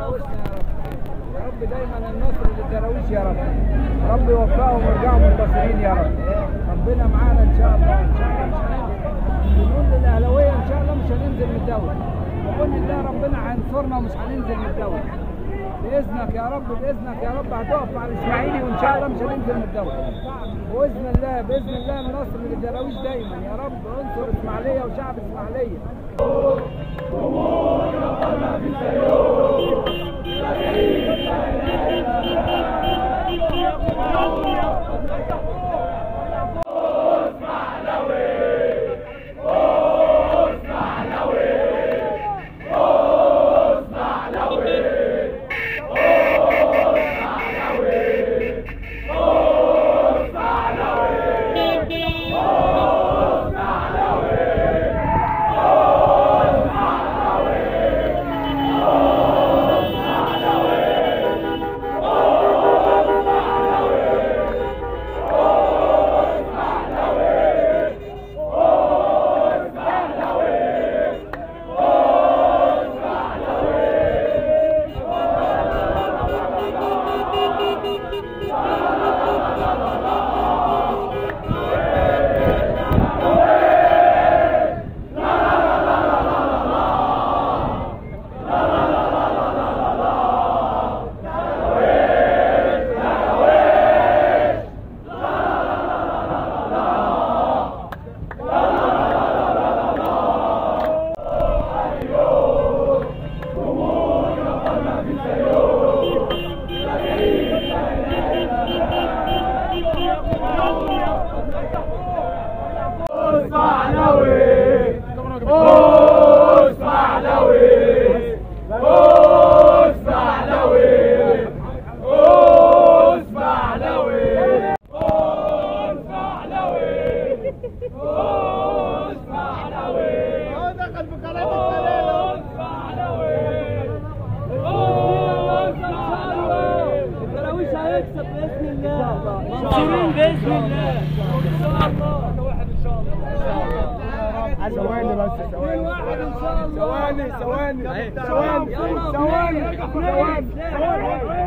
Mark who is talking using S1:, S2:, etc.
S1: يا رب دايما النصر للدراويش يا رب. رب يوفقهم ويرجعوا منتصرين يا رب. ربنا معانا إن شاء الله. إن شاء الله بنقول للأهلاوية إن شاء الله مش هننزل من الدوري. بقول الله ربنا هينصرنا ومش هننزل من الدوري. بإذنك يا رب بإذنك يا رب. هتقف مع الإسماعيلي وإن شاء الله مش هننزل من الدوري. بإذن الله بإذن الله النصر للدراويش دايما. يا رب انصر إسماعيلية وشعب إسماعيلية.
S2: الدراويش هيكسب باذن الله منصورين باذن الله ان شاء الله
S1: ثواني بس ثواني
S2: واحد ان شاء الله
S1: ثواني ثواني ثواني ثواني ثواني ثواني